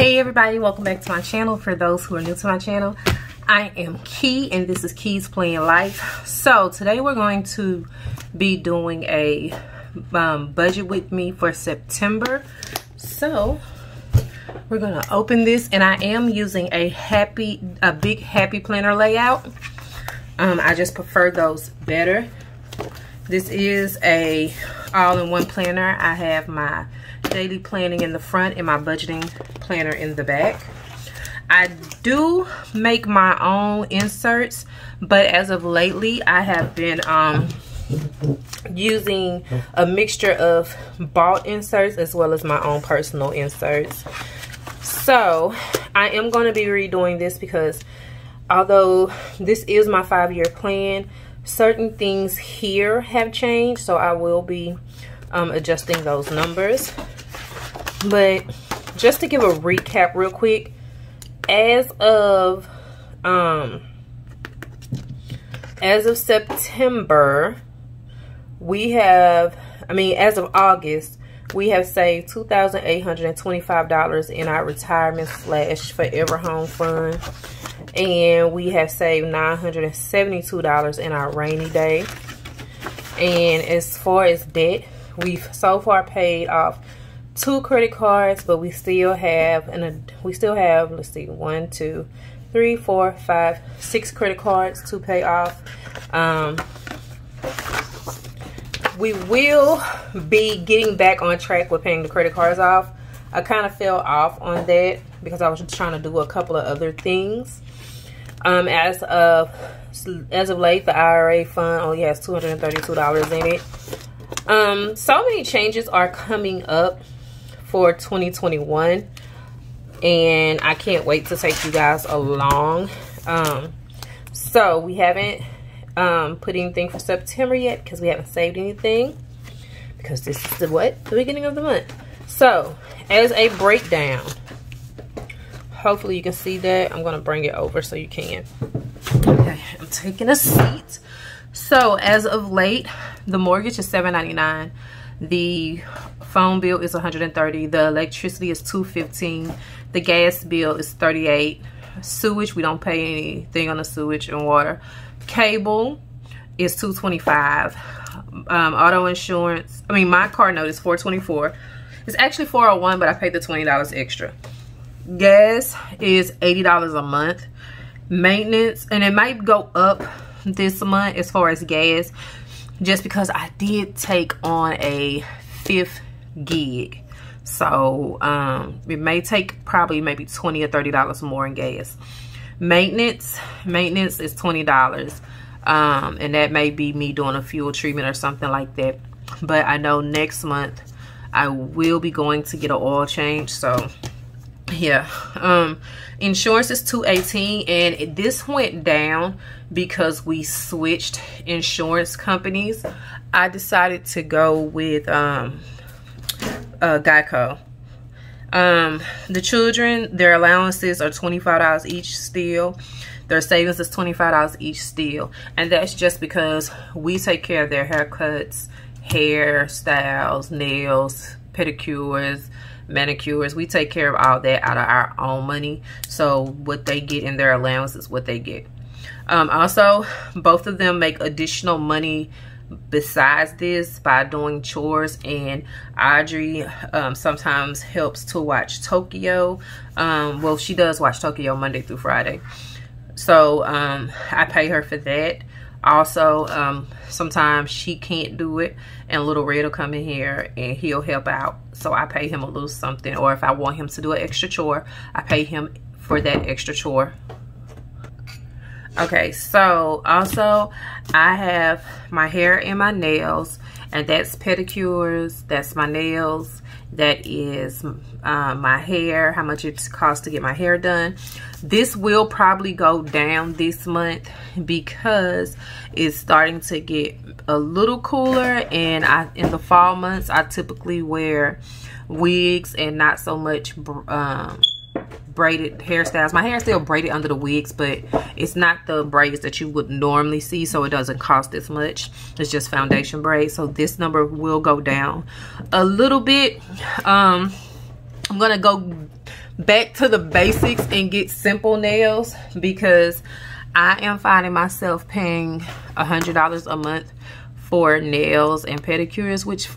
Hey everybody, welcome back to my channel. For those who are new to my channel, I am Key and this is Keii's Planned Lyfe. So today we're going to be doing a um, budget with me for September. So we're gonna open this and I am using a happy, a big happy planner layout. Um, I just prefer those better. This is a all-in-one planner. I have my daily planning in the front and my budgeting planner in the back. I do make my own inserts, but as of lately, I have been um, using a mixture of bought inserts as well as my own personal inserts. So, I am going to be redoing this because although this is my five-year plan, certain things here have changed, so I will be um, adjusting those numbers. But just to give a recap real quick, as of um as of September, we have I mean as of August, we have saved $2,825 in our retirement slash forever home fund. And we have saved $972 in our rainy day. And as far as debt, we've so far paid off two credit cards, but we still have and we still have let's see one, two, three, four, five, six credit cards to pay off. Um, we will be getting back on track with paying the credit cards off. I kind of fell off on that because I was trying to do a couple of other things. Um, as of as of late, the IRA fund only has two hundred and thirty-two dollars in it. Um, so many changes are coming up for 2021 and I can't wait to take you guys along. Um, so we haven't um, put anything for September yet because we haven't saved anything because this is the what? The beginning of the month. So as a breakdown, hopefully you can see that. I'm going to bring it over so you can. Okay, I'm taking a seat. So as of late, the mortgage is $7.99. The phone bill is 130 The electricity is 215 The gas bill is 38 Sewage, we don't pay anything on the sewage and water. Cable is 225 um, Auto insurance, I mean, my car note is 424 It's actually 401 but I paid the $20 extra. Gas is $80 a month. Maintenance, and it might go up this month as far as gas just because I did take on a fifth gig. So um, it may take probably maybe 20 or $30 more in gas. Maintenance, maintenance is $20. Um, and that may be me doing a fuel treatment or something like that. But I know next month I will be going to get an oil change. So yeah. Um insurance is 218 and this went down because we switched insurance companies. I decided to go with um uh geico. Um the children their allowances are 25 dollars each still. Their savings is 25 dollars each still. And that's just because we take care of their haircuts hairstyles nails pedicures manicures. We take care of all that out of our own money. So what they get in their allowance is what they get. Um, also, both of them make additional money besides this by doing chores and Audrey um, sometimes helps to watch Tokyo. Um, well, she does watch Tokyo Monday through Friday. So um, I pay her for that. Also, um, sometimes she can't do it and little red will come in here and he'll help out. So i pay him a little something or if i want him to do an extra chore i pay him for that extra chore. Okay so also i have my hair and my nails and that's pedicures that's my nails that is um, my hair how much it costs to get my hair done. This will probably go down this month because it's starting to get a little cooler. And I in the fall months I typically wear wigs and not so much um, braided hairstyles. My hair is still braided under the wigs, but it's not the braids that you would normally see, so it doesn't cost as much. It's just foundation braids. So this number will go down a little bit. Um, I'm going to go back to the basics and get simple nails because I am finding myself paying a hundred dollars a month for nails and pedicures which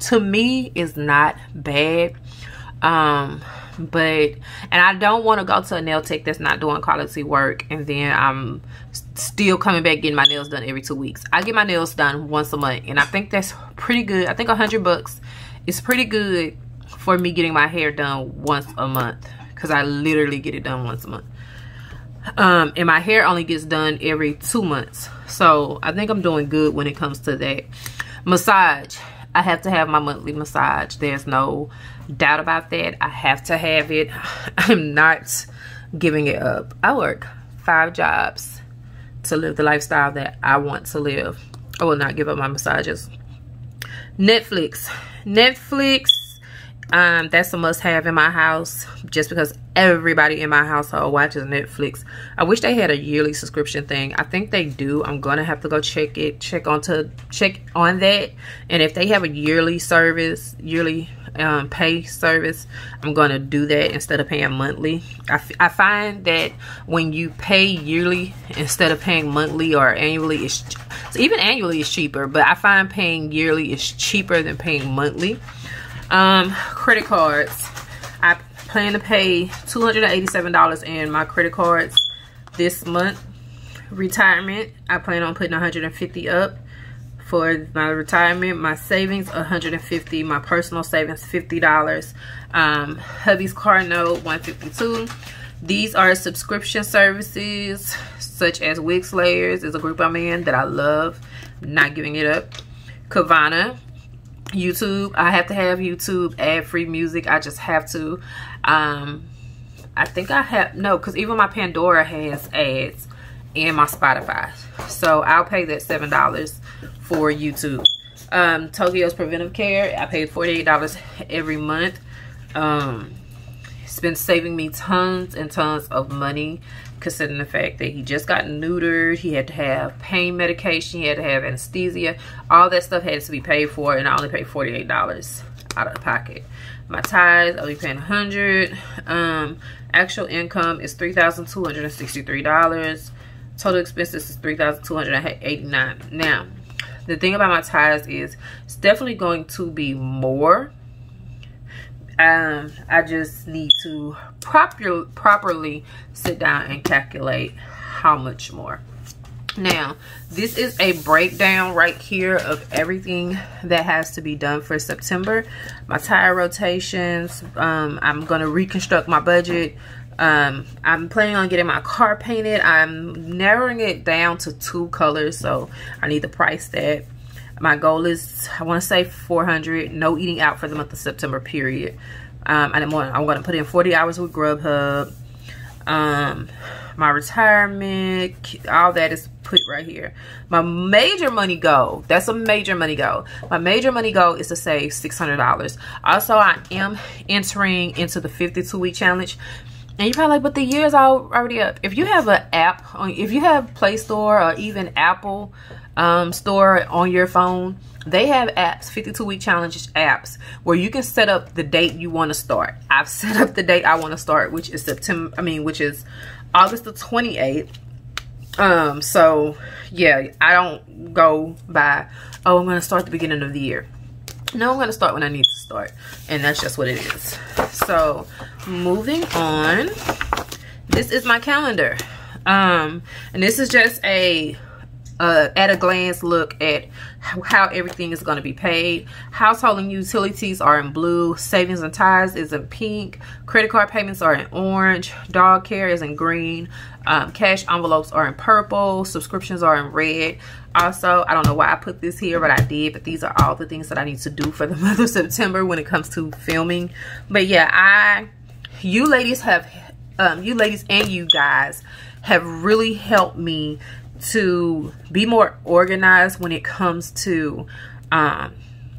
to me is not bad um but and i don't want to go to a nail tech that's not doing quality work and then i'm still coming back getting my nails done every two weeks. I get my nails done once a month and i think that's pretty good. I think a hundred bucks is pretty good for me getting my hair done once a month because i literally get it done once a month. Um and my hair only gets done every two months. So i think i'm doing good when it comes to that. Massage i have to have my monthly massage. There's no doubt about that. I have to have it. I'm not giving it up. I work five jobs to live the lifestyle that i want to live. I will not give up my massages. Netflix. Netflix um that's a must-have in my house just because everybody in my household watches netflix. I wish they had a yearly subscription thing. I think they do. I'm gonna have to go check it check on to check on that. And if they have a yearly service yearly um, pay service i'm gonna do that instead of paying monthly. I, I find that when you pay yearly instead of paying monthly or annually it's so even annually is cheaper but i find paying yearly is cheaper than paying monthly um credit cards. I plan to pay 287 dollars in my credit cards this month. Retirement i plan on putting 150 up for my retirement. My savings 150 my personal savings 50 dollars. Um hubby's car note 152 these are subscription services such as wig slayers is a group i'm in that i love not giving it up. Kavana YouTube. I have to have YouTube ad-free music. I just have to. Um, I think I have, no, because even my Pandora has ads and my Spotify. So I'll pay that $7 for YouTube. Um, Tokyo's Preventive Care, I pay $48 every month. Um, it's been saving me tons and tons of money considering the fact that he just got neutered, he had to have pain medication, he had to have anesthesia. All that stuff had to be paid for, and I only paid $48 out of the pocket. My tithes, I'll be paying 100 Um, Actual income is $3,263. Total expenses is 3,289. Now, the thing about my tithes is it's definitely going to be more um, I just need to proper, properly sit down and calculate how much more. Now, this is a breakdown right here of everything that has to be done for September. My tire rotations, um, I'm going to reconstruct my budget. Um, I'm planning on getting my car painted. I'm narrowing it down to two colors, so I need to price that my goal is i want to say 400 no eating out for the month of september period um i'm going i'm going to put in 40 hours with grubhub. Um my retirement all that is put right here. My major money goal that's a major money goal. My major money goal is to save $600 also i am entering into the 52 week challenge. And you're probably like, but the year's already up. If you have an app, if you have Play Store or even Apple um, store on your phone, they have apps, 52 week challenge apps, where you can set up the date you want to start. I've set up the date I want to start, which is September, I mean, which is August the 28th. Um, so yeah, I don't go by, oh, I'm going to start the beginning of the year. No, I'm going to start when I need to start. And that's just what it is. So moving on, this is my calendar. Um, and this is just a uh, at a glance look at how everything is going to be paid. Household and utilities are in blue. Savings and ties is in pink. Credit card payments are in orange. Dog care is in green. Um, cash envelopes are in purple. Subscriptions are in red. Also, I don't know why I put this here, but I did. But these are all the things that I need to do for the month of September when it comes to filming. But yeah, I, you ladies have, um, you ladies and you guys have really helped me to be more organized when it comes to um,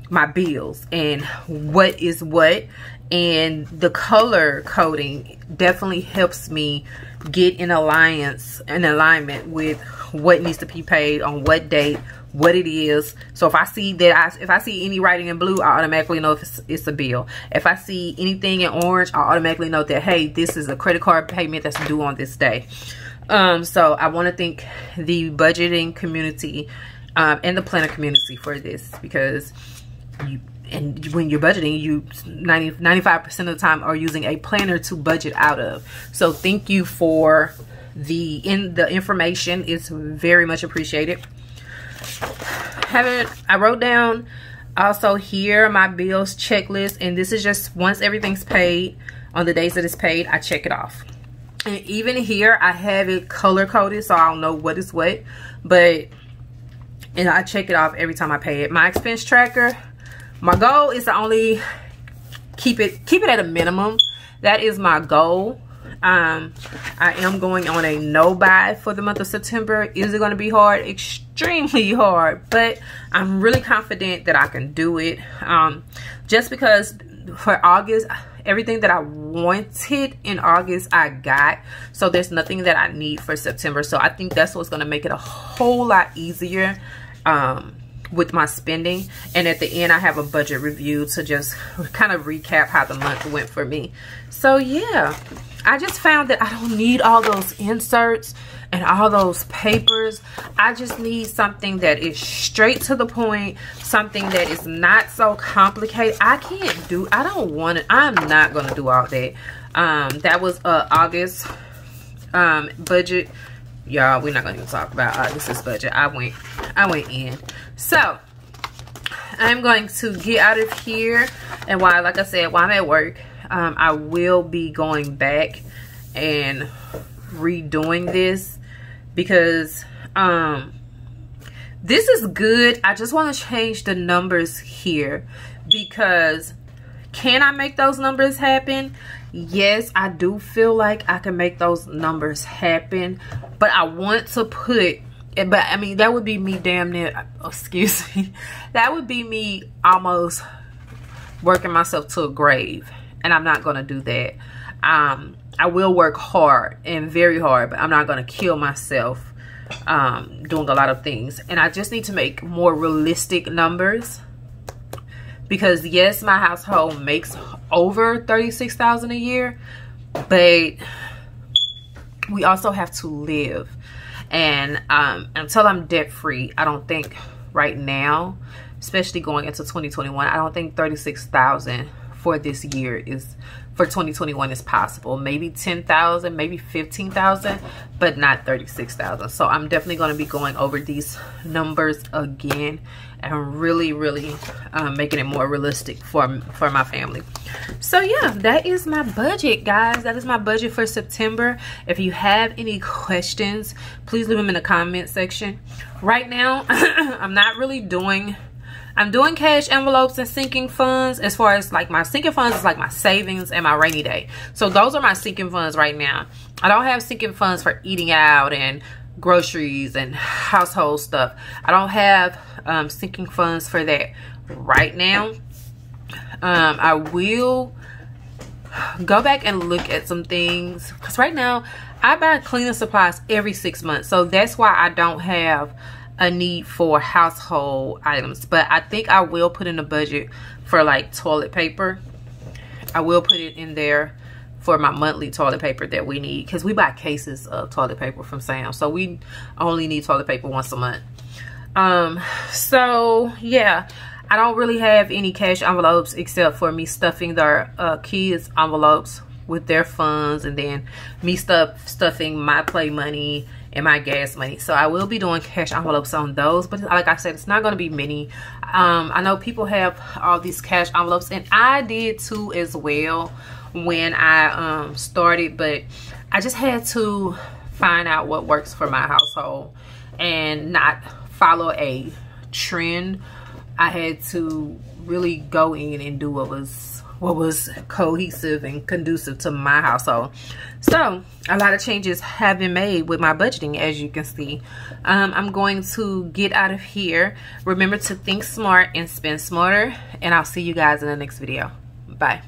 my bills and what is what. And the color coding definitely helps me get in alliance in alignment with what needs to be paid on what date what it is. So if i see that i if i see any writing in blue i automatically know if it's, it's a bill. If i see anything in orange i automatically know that hey this is a credit card payment that's due on this day um so i want to thank the budgeting community um and the planner community for this because you and when you're budgeting you 90 95% of the time are using a planner to budget out of. So thank you for the in the information. Is very much appreciated. Haven't i wrote down also here my bills checklist and this is just once everything's paid on the days that it's paid i check it off and even here i have it color coded so i'll know what is what but and i check it off every time i pay it. My expense tracker my goal is to only keep it keep it at a minimum. That is my goal. Um i am going on a no buy for the month of september. Is it going to be hard? Extremely hard but i'm really confident that i can do it. Um just because for august everything that i wanted in august i got. So there's nothing that i need for september. So i think that's what's going to make it a whole lot easier um with my spending. And at the end I have a budget review to just kind of recap how the month went for me. So yeah I just found that I don't need all those inserts and all those papers. I just need something that is straight to the point something that is not so complicated. I can't do I don't want it. I'm not gonna do all that. Um that was uh August um budget. Y'all we're not gonna even talk about August's budget. I went i went in. So i'm going to get out of here. And while like i said while i'm at work um, i will be going back and redoing this because um this is good i just want to change the numbers here because can i make those numbers happen yes i do feel like i can make those numbers happen but i want to put it. but i mean that would be me damn near excuse me that would be me almost working myself to a grave and i'm not gonna do that um i will work hard and very hard but i'm not gonna kill myself um doing a lot of things. And i just need to make more realistic numbers. Because yes my household makes over 36,000 a year but we also have to live. And um, until I'm debt free I don't think right now especially going into 2021 I don't think 36,000 for this year is for 2021 is possible. Maybe 10,000 maybe 15,000 but not 36,000 so I'm definitely going to be going over these numbers again and really really um, making it more realistic for for my family. So yeah that is my budget guys. That is my budget for September. If you have any questions please leave them in the comment section. Right now I'm not really doing I'm doing cash envelopes and sinking funds as far as like my sinking funds is like my savings and my rainy day. So those are my sinking funds right now. I don't have sinking funds for eating out and groceries and household stuff. I don't have um, sinking funds for that right now. Um, I will go back and look at some things because right now I buy cleaning supplies every six months. So that's why I don't have a need for household items. But I think I will put in a budget for like toilet paper. I will put it in there for my monthly toilet paper that we need because we buy cases of toilet paper from Sam. So we only need toilet paper once a month. Um, so yeah, I don't really have any cash envelopes except for me stuffing their uh, kids envelopes with their funds and then me stuff stuffing my play money and my gas money so i will be doing cash envelopes on those but like i said it's not going to be many um, i know people have all these cash envelopes and i did too as well when I um, started, but I just had to find out what works for my household and not follow a trend. I had to really go in and do what was what was cohesive and conducive to my household. So a lot of changes have been made with my budgeting as you can see. Um, I'm going to get out of here. Remember to think smart and spend smarter and I'll see you guys in the next video. Bye.